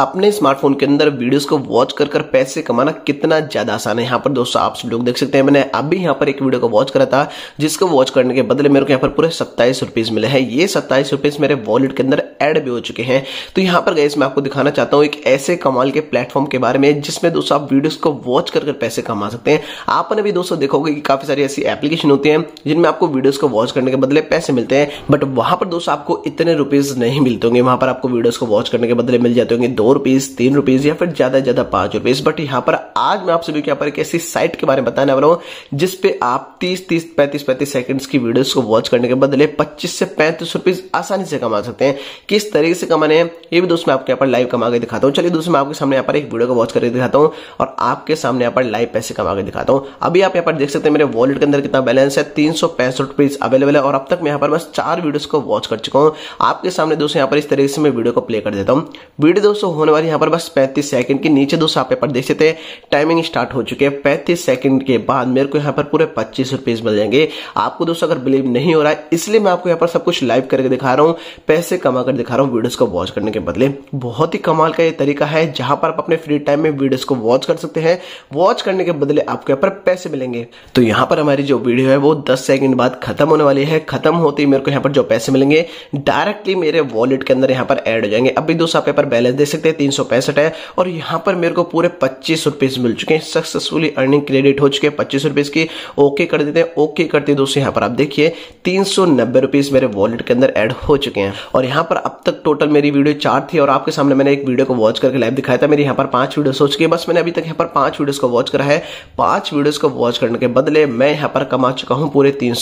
अपने स्मार्टफ़ोन के अंदर वीडियोस को वॉच कर कर पैसे कमाना कितना ज़्यादा आसान है। यहाँ पर दोस्तों, आप सब लोग देख सकते हैं, मैंने अभी यहाँ पर एक वीडियो को वॉच करा था, जिसको वॉच करने के बदले मेरे को यहाँ पर पूरे सत्ताईस रुपीज़ मिले हैं। ये सत्ताईस रुपीज़ मेरे वॉलेट के अंदर एड भी हो चुके हैं। तो यहाँ पर गए मैं आपको दिखाना चाहता हूँ एक ऐसे कमाल के प्लेटफॉर्म के बारे में, जिसमें दोस्तों आप वीडियोस को वॉच कर कर पैसे कमा सकते हैं। आपने भी दोस्तों देखोगे कि काफ़ी सारी ऐसी एप्लीकेशन होती है, जिनमें आपको वीडियोस को वॉच करने के बदले पैसे मिलते हैं। बट वहाँ पर दोस्तों आपको इतने रुपीज़ नहीं मिलते होंगे। वहाँ पर आपको वीडियोस को वॉच करने के बदले मिल जाते होंगे। दो रुपीज़ तीन रुपीज़ या फिर ज़्यादा ज़्यादा पाँच रुपीज़ बट यहाँ पर आज मैं आप सभी के यहाँ पर एक ऐसी साइट के बारे में बताने वाला हूँ जिसपे आप तीस तीस, पैंतीस पैंतीस सेकंड्स की वीडियोस को वॉच करने के बदले पच्चीस से पैंतीस रुपीज़ आसानी से कमा सकते हैं। किस तरीके से कमाने ये भी दोस्तों आपके यहाँ पर लाइव कमा के दिखाता हूँ। चलिए दोस्तों आपके सामने यहाँ पर एक वीडियो को वॉच करके दिखाता हूँ और आपके सामने यहाँ पर लाइव पैसे कमा के दिखाता हूँ। अभी आप यहाँ पर देख सकते हैं, मेरे वॉलेट के अंदर कितना बैलेंस है, तीन सौ पैंसठ रुपीज़ अवेलेबल है और अब तक मैं यहाँ पर बस चार वीडियोस को वॉच कर चुका हूँ। आपके सामने दोस्तों, यहाँ पर इस तरीके से मैं वीडियो को प्ले कर देता हूँ। वीडियो दोस्तों होने वाली यहाँ पर बस पैंतीस सेकंड की नीचे दोस्तों आप पेपर देख सकते हैं। टाइमिंग स्टार्ट हो चुके हैं। पैंतीस सेकंड के बाद मेरे को यहाँ पर पूरे पच्चीस रुपीज़ मिल जाएँगे। आपको दोस्तों, अगर बिलीव नहीं हो रहा है, इसलिए मैं आपको यहाँ पर सब कुछ लाइव करके दिखा रहा हूँ। पैसे कमा कर दिखा रहा हूँ वीडियोस को वॉच करने के बदले। बहुत ही कमाल का ये तरीका है, जहाँ पर आप अपने फ्री टाइम में वीडियोस को वॉच कर सकते हैं। वॉच करने के बदले आपको यहाँ पर पैसे मिलेंगे। तो यहाँ पर हमारी जो वीडियो है, वो दस सेकंड बाद खत्म होने वाली है। खत्म होते ही मेरे को यहाँ पर जो पैसे मिलेंगे डायरेक्टली मेरे वॉलेट के अंदर यहाँ पर एड हो जाएँगे। अभी दोस्तों आप यहाँ पर बैलेंस देख सकते हैं, तीन है, और यहाँ पर मेरे को पूरे पच्चीस रुपीज़ मिल चुके हैं। सक्सेसफुली अर्निंग क्रेडिट हो चुके हैं पच्चीस रुपीज़ की। ओके कर देते हैं ओके करते दोस्तों, यहाँ पर आप देखिए, तीन सौ नब्बे रुपीज़ मेरे वॉलेट के अंदर एड हो चुके हैं। और यहाँ पर अब तक टोटल मेरी वीडियो चार थी, और आपके सामने मैंने एक वीडियो को वॉच करके लाइव दिखाया था। मेरी यहाँ पर पाँच वीडियो हो चुकी है। बस मैंने अभी तक यहाँ पर पाँच वीडियो को वॉच करा है। पाँच वीडियो को वॉच करने के बदले मैं यहाँ पर कमा चुका हूँ पूरे तीन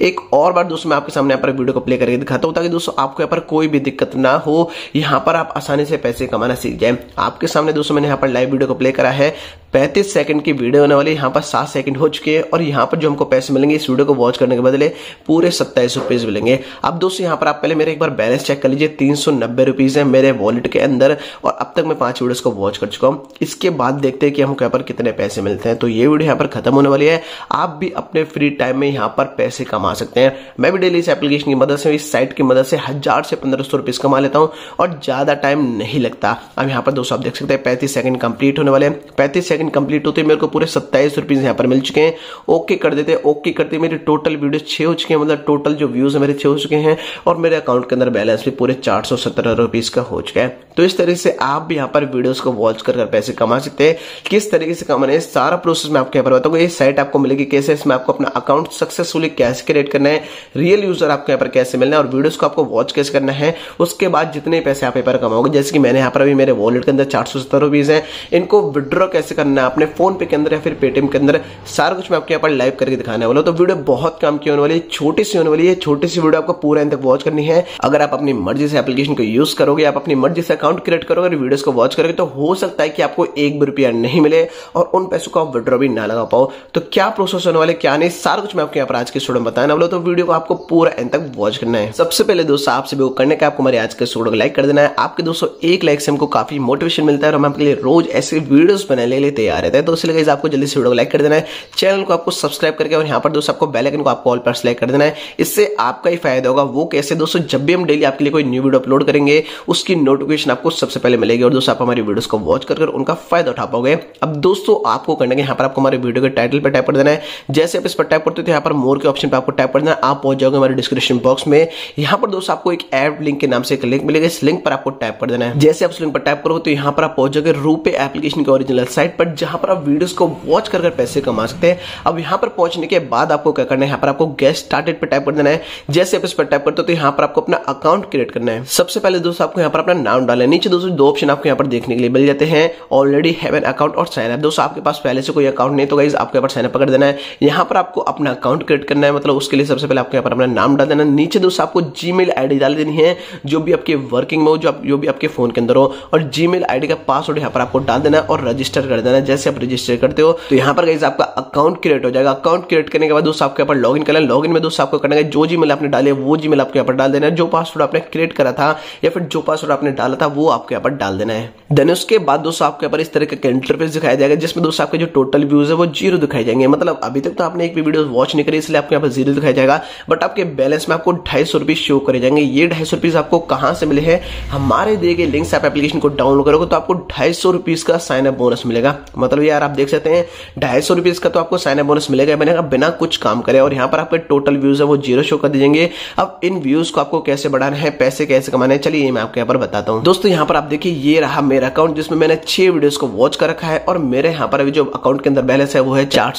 एक और बार दोस्तों मैं आपके सामने यहाँ पर वीडियो को प्ले करके दिखाता हूँ, ताकि दोस्तों आपको यहाँ पर कोई भी दिक्कत ना हो। यहाँ पर आप आसानी से पैसे कमाना सीख जाए। आपके सामने दोस्तों मैंने यहाँ पर लाइव वीडियो को प्ले करा है। पैंतीस सेकंड की वीडियो होने वाली यहाँ पर सात सेकंड हो चुके हैं और यहाँ पर जो हमको पैसे मिलेंगे, इस वीडियो को वॉच करने के बदले पूरे सत्ताईस रुपीज़ मिलेंगे। अब दोस्तों, यहाँ पर आप पहले मेरे एक बार बैलेंस चेक कर लीजिए। तीन सौ नब्बे रुपीज़ है मेरे वॉलेट के अंदर और अब तक मैं पाँच वीडियोस को वॉच कर चुका हूँ। इसके बाद देखते हैं कि हमको यहाँ पर कितने पैसे मिलते हैं। तो ये वीडियो यहाँ पर खत्म होने वाली है। आप भी अपने फ्री टाइम में यहाँ पर पैसे कमा सकते हैं। मैं भी डेली इस एप्लीकेशन की मदद से, इस साइट की मदद से हज़ार से पंद्रह सौ रुपीज़ कमा लेता हूँ और ज़्यादा टाइम नहीं लगता। अब यहाँ पर दोस्तों, आप देख सकते हैं पैंतीस सेकंड कंप्लीट होने वाले हैं। पैंतीस कंप्लीट होते मेरे को पूरे सत्ताईस रुपीज़ यहाँ पर मिल चुके हैं। ओके कर देते ओके करते मेरी टोटल वीडियो छह हो चुके हैं मतलब टोटल जो व्यूज़ है मेरे छह हो चुके हैं और मेरे अकाउंट के अंदर बैलेंस भी पूरे चार का हो चुका है। तो इस तरीके से आप भी यहाँ पर वीडियोस को वॉच कर पैसे कमा सकते हैं। किस तरीके से कमाने सारा प्रोसेस मैं आपको यहाँ पर बताऊँगा। ये साइट आपको मिलेगी कैसे, इसमें आपको अपना अकाउंट सक्सेसफुली कैसे क्रिएट करना है रियल यूज़र आपको यहाँ पर कैसे मिलना है और वीडियोस को आपको वॉच कैसे करना है, उसके बाद जितने पैसे आप यहाँ पर कमाओगे। जैसे कि मैंने यहाँ पर अभी मेरे वॉलेट के अंदर चार सौ सत्तर रुपीज़ है, इनको विड्रॉ कैसे करना है, अपने फ़ोन पे के अंदर या फिर पेटीएम के अंदर, सारा कुछ मैं आपके यहाँ पर लाइव करके दिखाने वाला हूँ। तो वीडियो बहुत कम की होने वाली है, छोटी सी होने वाली है, छोटी सी वीडियो आपको पूरा इन तक वॉच करनी है। अगर आप अपनी मर्ज़ी से एप्लीकेशन को यूज़ करोगे, आप अपनी मर्ज़ी से अकाउंट क्रिएट करोगे वीडियोस को वॉच करोगे तो हो सकता है कि आपको एक भी रुपया नहीं मिले और उन पैसों को आप विड्रॉ भी ना लगा पाओ। तो क्या प्रोसेस होने वाले, क्या नहीं, सारा कुछ मैं आपके यहाँ पर आज के स्टूडियो में बताने वाला तो वीडियो को आपको पूरा एंड तक वॉच करना है। सबसे पहले दोस्तों आपसे भी करने का आपको हमारे आज के स्टूडियो को लाइक कर देना है। आपके दोस्तों, एक लाइक से हमको काफ़ी मोटिवेशन मिलता है और हम आपके लिए रोज ऐसे वीडियोस बनाने के लिए तैयार रहते हैं तो इसलिए आपको जल्दी से वीडियो को लाइक कर देना है। चैनल को आपको सब्सक्राइब करके और यहाँ पर दोस्तों आपको बेल आइकन को आपको ऑल पर सिलेक्ट कर देना है। इससे आपका ही फ़ायदा होगा। वो कैसे? दोस्तों, जब भी हम डेली आपके लिए कोई न्यू वीडियो अपलोड करेंगे, उसकी नोटिफिकेशन आपको सबसे पहले मिलेगी और दोस्तों आप हमारी वीडियोस को वॉच कर उनका फ़ायदा उठा पाओगे। अब दोस्तों, आपको करना है यहाँ पर आपको हमारे वीडियो के टाइटल पर टाइप कर देना है। जैसे आप इस पर टाइप करते हो यहाँ पर मोर के ऑप्शन पर आपको टाइप कर देना आप पहुँच जाओगे हमारे डिस्क्रिप्शन बॉक्स में। यहाँ पर दोस्तों आपको एक ऐप लिंक के नाम से एक लिंक मिलेगा। इस लिंक पर आपको टाइप कर देना है। जैसे आप उस लिंक पर टाइप करोगे तो यहाँ पर आप पहुँच जाओगे रूपे एप्लीकेशन के ओरिजिनल साइट पर। जहाँ पर आप वीडियोस को वॉच कर पैसे कमा सकते हैं, अब यहाँ पर पहुँचने के बाद आपको क्या करना है? यहाँ पर आपको गेस्ट स्टार्टेड पर टाइप कर देना है। जैसे आप इस पर टाइप करते हो तो यहाँ पर आपको अपना अकाउंट क्रिएट करना है। सबसे पहले दोस्तों, आपको यहाँ पर अपना नाम डालना है। नीचे दोस्तों, दो ऑप्शन आपको यहाँ पर देखने के लिए मिल जाते हैं। ऑलरेडी हैव एन अकाउंट और साइन अप दोस्तों, आपके पास पहले से कोई अकाउंट नहीं तो गाइज़ आपको यहाँ पर साइन अप कर देना है। यहाँ पर आपको अपना अकाउंट क्रिएट करना है। मतलब उसके लिए सबसे पहले आपको यहाँ पर अपना नाम डाल देना नीचे दोस्तों, आपको जी मेल डाल देनी है, जो भी आपके वर्किंग में हो, जो भी आपके फ़ोन के अंदर हो। और जी मेल का पासवर्ड यहाँ पर आपको डाल देना है और रजिस्टर कर देना देना जैसे आप रजिस्टर करते हो तो यहाँ पर आपका अकाउंट क्रिएट हो जाएगा। अकाउंट क्रिएट करने के बाद दोस्तों आपके यहाँ पर लॉगिन करना लॉगिन में दोस्तों आपको करना है, जो जी आपने डाले, वो जी मेल आपके यहाँ पर डाल देना है। जो पासवर्ड आपने क्रिएट करा था, या फिर जो पासवर्ड आपने डाला था, वो आपके यहाँ पर डाल देना है। देन उसके बाद दोस्तों आपके यहाँ पर इस तरह का इंटरफेस दिखाया जाएगा, जिसमें दोस्तों आपके जो टोटल व्यूज़ है, वो ज़ीरो दिखाई जाएँगे। मतलब अभी तक तो आपने एक भी वीडियो वॉच नहीं करी, इसलिए आपके यहाँ पर ज़ीरो दिखाई जाएगा। बट आपके बैलेंस में आपको ढाई सौ रुपीज़ शो करे जाएँगे। ये ढाई सौ रुपीज़ आपको कहाँ से मिले हैं? हमारे दिए गए लिंक से आप एप्लीकेशन को डाउनलोड करोगे तो आपको ढाई सौ रुपीज़ का साइन अप बोनस मिलेगा। मतलब यार आप देख सकते हैं, ढाई सौ रुपीज़ का तो आपको साइन अप बोनस मिलेगा बनेगा बिना कुछ काम करे। और यहाँ पर आपके टोटल व्यूज़ है, वो ज़ीरो शो कर दीजिएँगे। अब इन व्यूज़ को आपको कैसे बढ़ाना है, पैसे कैसे कमाने हैं, चलिए मैं आपको यहाँ पर बताता हूँ। दोस्तों, यहाँ पर आप देखिए, ये रहा मेरा अकाउंट जिसमें मैंने छह वीडियोस को वॉच कर रखा है। और मेरे यहाँ पर अभी जो अकाउंट के अंदर बैलेंस है, वो है चार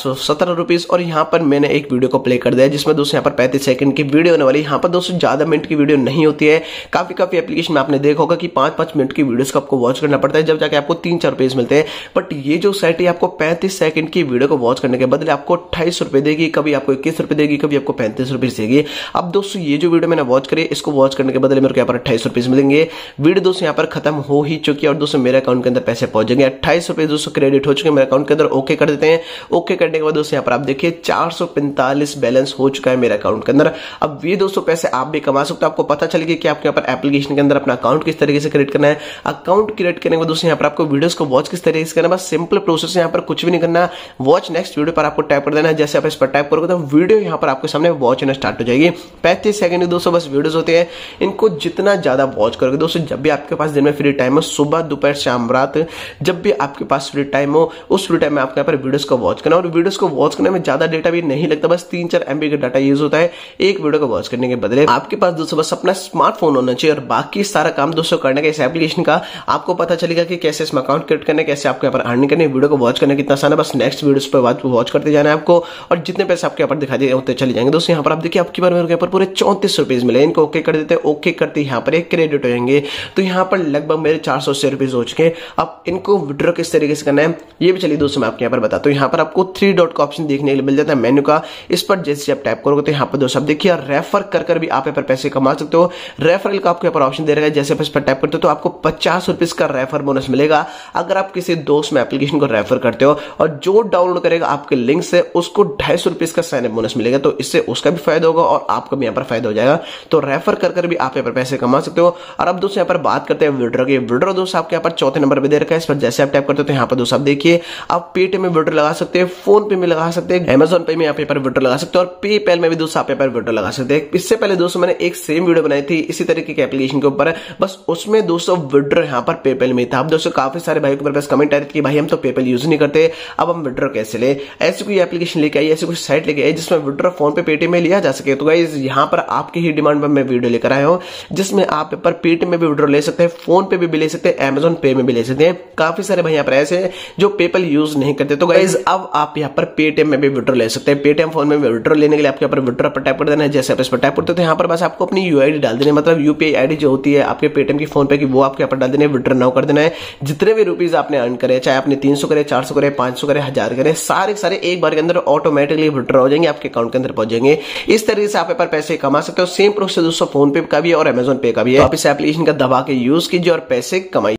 और यहाँ पर मैंने एक वीडियो को प्ले कर दिया जिसमें दोस्तों यहाँ पर पैंतीस सेकंड की वीडियो होने वाली यहाँ पर दोस्तों, ज़्यादा मिनट की वीडियो नहीं होती है। काफ़ी काफ़ी एप्लीकेशन में आपने देखा होगा कि पाँच पाँच मिनट की वीडियो को आपको वॉच करना पड़ता है, जब जाके आपको तीन चार पेज मिलते हैं। बट ये जो साइट है आपको पैंतीस सेकंड की वीडियो को वॉच करने के बदले आपको अट्ठाईस रुपए देगी, कभी आपको इक्कीस रुपए देगी, कभी आपको पैंतीस रुपए देगी। अब दोस्तों, ये जो वीडियो मैंने वॉच करी, इसको वॉच करने के बदले मेरे को यहाँ पर अट्ठाईस रुपीज़ मिलेंगे। वीडियो दोस्तों, यहाँ पर खत्म हो ही चुकी है और दोस्तों, मेरे अकाउंट के अंदर पैसे पहुँच जाएँगे। अट्ठाईस रुपए दोस्तों क्रेडिट हो चुके मेरे अकाउंट के अंदर। ओके कर देते हैं। ओके करने के बाद दोस्तों, यहाँ पर आप देखिए, चार सौ पैंतालीस बैलेंस हो चुका है मेरे अकाउंट के अंदर। अब ये दोस्तों, पैसे आप भी कमा सकते हो। आपको पता चलेगा कि आपके यहाँ पर एप्लीकेशन के अंदर अपना अकाउंट किस तरीके से क्रिएट करना है। अकाउंट क्रिएट करने के बाद दोस्तों, यहाँ पर आपको वीडियोस को वॉच किस तरीके से करना है। बस सिंपल प्रोसेस यहाँ पर कुछ भी नहीं करना। वॉच नेक्स्ट वीडियो पर आपको टाइप कर देना है। जैसे आप इस पर टाइप करोगे तो वीडियो यहाँ पर आपके सामने वॉच होना स्टार्ट हो जाएगी। पैंतीस सेकंड दोस्तों, बस वीडियोस होते हैं। इनको जितना ज़्यादा वॉच करोगे दोस्तों, जब भी आपके पास दिन में फ्री टाइम हो, सुबह, दोपहर, शाम, रात, जब भी आपके पास फ्री टाइम हो, उस फ्री टाइम में आपके यहाँ पर वीडियोस को वॉच करना। और वीडियोस को वॉच करने में ज़्यादा डेटा भी नहीं लगता, बस तीन चार एमबी का डाटा यूज़ होता है। एक वीडियो को वॉच करने के बदले आपके पास दोस्तों, बस अपना स्मार्टफ़ोन होना चाहिए। और बाकी सारा काम दोस्तों करने का इस एप्लीकेशन का आपको पता चलेगा कि कैसे इसमें अकाउंट क्रिएट करने कैसे आपके यहाँ पर अर्निंग करनी वीडियो को वॉच करने कितना आसान है बस नेक्स्ट वीडियो पर वॉच करते जाना है आपको और जितने पैसे आपके यहाँ पर दिखा दिए होते चले जाएँगे दोस्तों यहाँ पर आप देखिए आपकी बार मेरे पर पूरे चौंतीस रुपीज़ मिले इनको ओके कर देते ओके करते यहाँ पर एक क्रेडिट हो जाएँगे तो यहाँ पर लगभग मेरे चार सौ अस्सी रुपीज़ हो चुके अब इनको विड्रॉ किस तरीके से करना है ये भी चलिए दोस्तों मैं आपके यहाँ पर बताता हूँ यहाँ पर आपको थ्री डॉट का ऑप्शन देखने के लिए मिल जाता है मेन्यू का इस पर जैसे आप टैप करोगे तो यहाँ पर दोस्तों देखिए रेफर कर कर भी आप यहाँ पर पैसे कमा सकते हो रेफरल का आपको ऑप्शन दे रहा है जैसे आप इस पर टैप करते हो तो आपको पचास रुपीज़ का रेफर बोनस मिलेगा अगर आप किसी दोस्त में एप्लीकेशन को रेफर करते हो और जो डाउनलोड करेगा आपके लिंक से, उसको ढाई सौ रुपीज़ का साइन बोनस मिलेगा तो इससे उसका भी फ़ायदा होगा और आपका भी यहाँ पर फ़ायदा हो जाएगा। तो रेफर कर कर भी आप यहाँ पर पैसे कमा सकते हो। और अब दोस्तों यहाँ पर बात करते हैं विड्रो की। विड्रो दोस्तों आपके यहाँ पर चौथे नंबर पर दे रखा है। इस पर जैसे आप टाइप करते हो तो यहाँ पर दोस्तों आप देखिए, आप पेटीएम में विड्रो लगा सकते हैं फ़ोन पे में लगा सकते हैं अमेजोन पे में यहाँ पर विड्रो लगा सकते हो और पेपैल में भी दोस्तों आप यहाँ पर विड्रो लगा सकते हैं। इससे पहले दोस्तों मैंने एक सेम वीडियो बनाई थी, इसी तरीके की एप्लीकेशन के ऊपर। बस उसमें दोस्तों विड्रो यहाँ पर पेपैल में था। दोस्तों काफ़ी सारे भाई के पास कमेंट आ रहे थे भाई हम तो पेपैल यूज़ नहीं करते। अब हम विड्रो कैसे ले? ऐसी कोई एप्लीकेशन लेके आई, ऐसी कोई साइट लेके आई जिसमें विड्रो फ़ोन पे पेटीएम में लिया जा सके? तो गाइज़ यहाँ पर आपकी ही डिमांड पर मैं वीडियो लेकर आया हूँ, जिसमें आप पर पेटीएम में भी विड्रो ले सकते हैं फ़ोन पे भी ले सकते हैं अमेजोन पे में भी ले सकते हैं। काफ़ी सारे भाई यहाँ पर ऐसे जो पेपल यूज़ नहीं करते। तो गाइज़ अब आप यहाँ पर पेटीएम में भी विड्रो ले सकते हैं। पेटीएम फ़ोन में विड्रो लेने के लिए आपके यहाँ पर विड्रो पर टाइप कर देना है। जैसे आप इस पर टाइप करते तो यहाँ पर बस आपको अपनी यूआईडी डाल देना मतलब यूपीआई आईडी जो होती है आपके पेटीएम की फ़ोन पे की वो आपके यहाँ पर डाल देना विड्रो नाउ कर देना है। जितने भी रुपीज़ आपने अर्न करे, चाहे आपने तीन सौ करे, चार सौ करे, पाँच सौ करे, हज़ार करें, सारे सारे एक बार के अंदर ऑटोमेटिकली विड्रॉ हो जाएँगे, आपके अकाउंट के अंदर पहुँच जाएँगे। इस तरीके से आप पर पैसे कमा सकते हो। सेम प्रोसेस दोस्तों फ़ोन पे का भी है और अमेजोन पे का भी है। आप इस एप्लीकेशन का दबा के यूज़ कीजिए और पैसे कमाइए।